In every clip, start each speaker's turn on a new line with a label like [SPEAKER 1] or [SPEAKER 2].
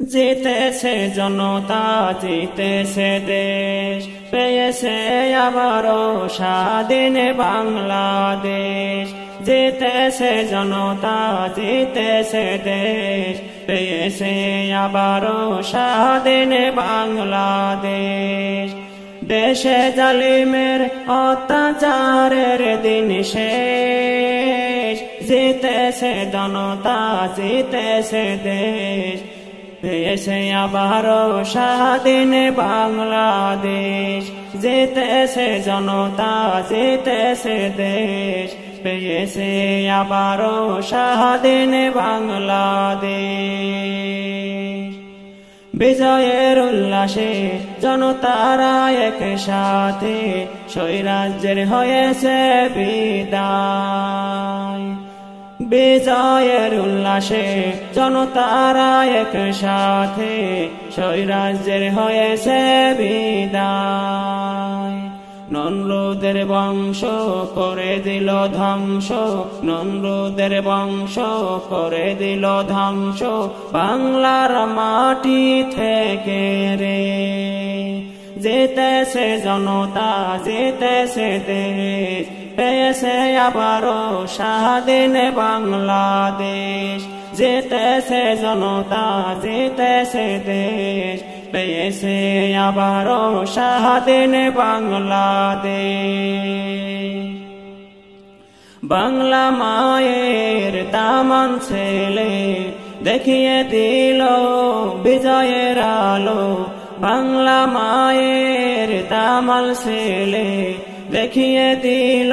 [SPEAKER 1] জিতেছে জনতা জিতেছে দেশ। পেয়েছে আবারও স্বাধীন বাংলাদেশ। জিতেছে জনতা জিতেছে দেশ। পেয়েছে আবারও স্বাধীন বাংলাদেশ। দেশে জালিমের অত্যাচারের দিন শেষ। জিতেছে জনতা জিতেছে দেশ। পেয়েছে আবারও স্বাধীন বাংলাদেশ। জিতেছে জনতা জিতেছে দেশ। পেয়েছে আবারও স্বাধীন বাংলাদেশ। বিজয়ের উল্লাসে জনতারা এক সাথে স্বৈরাজ্যের হয়েছে বিদায়। বিজয়ের উল্লাসে জনতারা এক সাথে স্বৈরাজ্যের হয়েছে বিদায়। নন্রুদের বংশ করে দিল ধ্বংস নন্রুদের বংশ করে দিল ধ্বংস, বাংলার মাটি থেকে রে। যেতেছে জনতা যেতে সে দেশ পেয়েছে আবারও স্বাধীন বাংলাদেশ, যেতেছে জনতা, যেতেছে দেশ, পেয়েছে আবারও স্বাধীন বাংলাদেশ। বাংলা মায়ের দামান ছেলে দেখিয়ে দিল বিজয়ের আলো। বাংলা মায়ের দামাল ছেলে দেখিয়ে দিল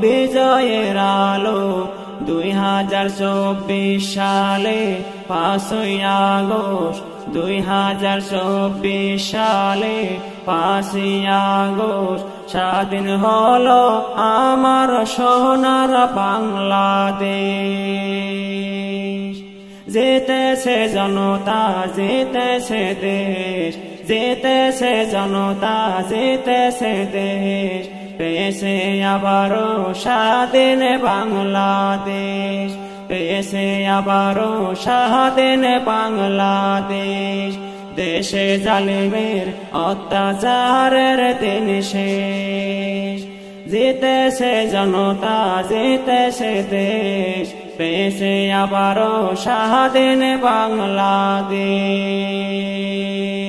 [SPEAKER 1] বিজয়ের আলো দুই হাজার চব্বিশ সালে পাঁচই আগস্ট, দুই হাজার চব্বিশ সালে পাঁচই আগস্ট। স্বাধীন হলো আমার সোনার বাংলাদেশ। যেতেছে জনতা যেতেছে দেশ। যেতেছে জনতা যেতেছে দেশ। পেয়েছে আবারও স্বাধীন বাংলাদেশ। পেয়েছে আবারও স্বাধীন বাংলাদেশ। দেশে জালিমের অত্যাচারের দিন শেষ। জিতেছে জনতা জিতেছে দেশ। পেয়েছে আবারও স্বাধীন বাংলাদেশ।